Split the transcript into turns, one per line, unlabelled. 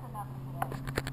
That's enough for today.